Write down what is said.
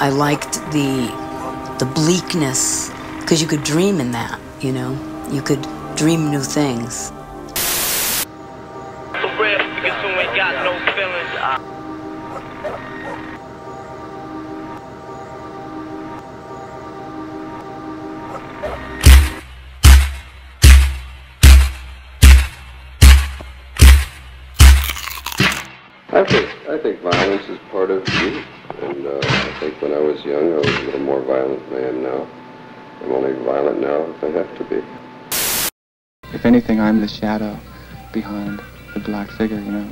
I liked the the bleakness because you could dream in that, you know. You could dream new things. I think I think violence is part of youth, and uh, think when I was young, I was a little more violent than I am now. I'm only violent now if I have to be. If anything, I'm the shadow behind the black figure, you know.